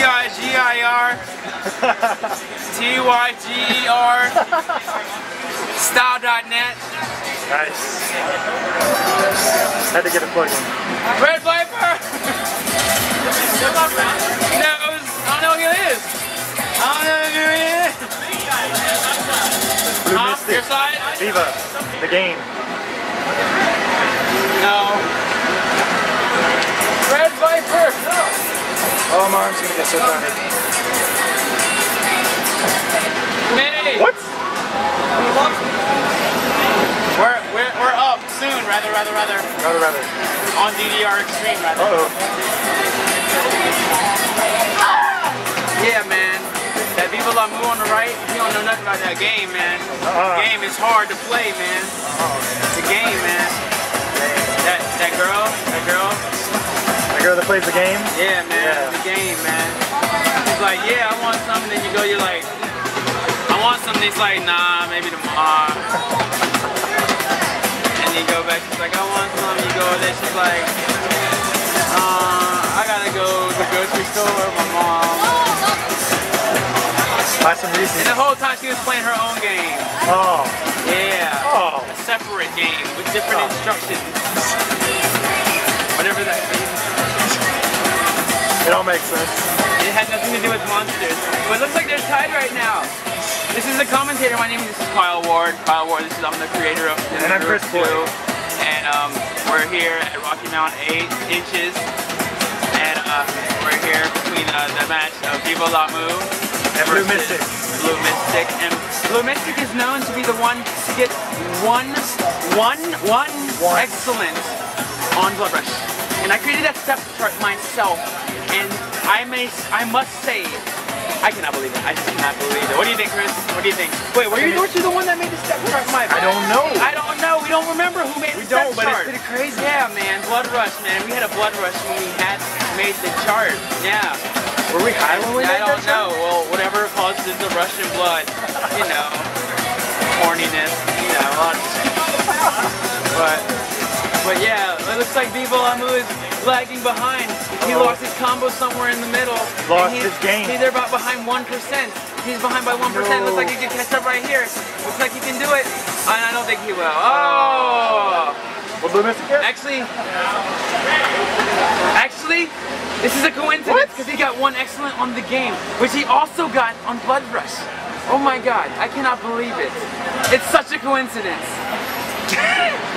T-I-G-I-R T-Y-G-E-R Style.net Nice. Had to get a plug in. Red Viper! no, was, I don't know who he is. I don't know who he is. Blue? Mystic. Your side? Viva. The game. No. My arm's gonna get so tired. What? We're, we're, we're up soon, rather, rather, rather. Rather, rather. On DDR Extreme, rather. Uh oh. Yeah, man. That VivaLaMoo on the right, you don't know nothing about that game, man. Uh-uh. The game is hard to play, man. It's a game, man. Girl that plays the game? yeah, man. Yeah. The game, man. She's like, yeah, I want something. Then you go, you're like, I want something. He's like, nah, maybe tomorrow. and you go back. She's like, I want something. You go there. She's like, uh, I gotta go to the grocery store with my mom. Buy some Reese's. And the whole time she was playing her own game. Oh. Yeah. Oh. A separate game with different Oh. instructions. Whatever that means. It all makes sense. It had nothing to do with monsters. But it looks like they're tied right now. This is the commentator. My name is Kyle Ward. Kyle Ward. This is I'm the creator of the And I'm Chris. 2. And um, we're here at Rocky Mountain 8 inches. And uh, we're here between uh, the match of VivaLaMoo And Blue Mystic. Blue Mystic. And Blue Mystic is known to be the one to get one, one, one, One. excellent on Blood Rush. And I created that step chart myself. I may, I must say, I cannot believe it. I just cannot believe it. What do you think, Chris? What do you think? Wait, were you, weren't you the one that made the step chart? My I don't know. I don't know. We don't remember who made We the step don't, but it's chart. pretty crazy. Yeah, man. Blood Rush, man. We had a Blood Rush when we had made the chart. Yeah. Were we high when we I made don't that chart? know. Well, whatever causes the rush in blood, you know, horniness, but yeah, it looks like VivaLaMoo is lagging behind. He Uh-oh. lost his combo somewhere in the middle. Lost his game. He's there about behind 1%. He's behind by 1%. No. Looks like he can catch up right here. Looks like he can do it. And I don't think he will. Oh! Will Blue Mystic get? Actually, actually, this is a coincidence because he got one excellent on the game, which he also got on Blood Rush. Oh my god, I cannot believe it. It's such a coincidence.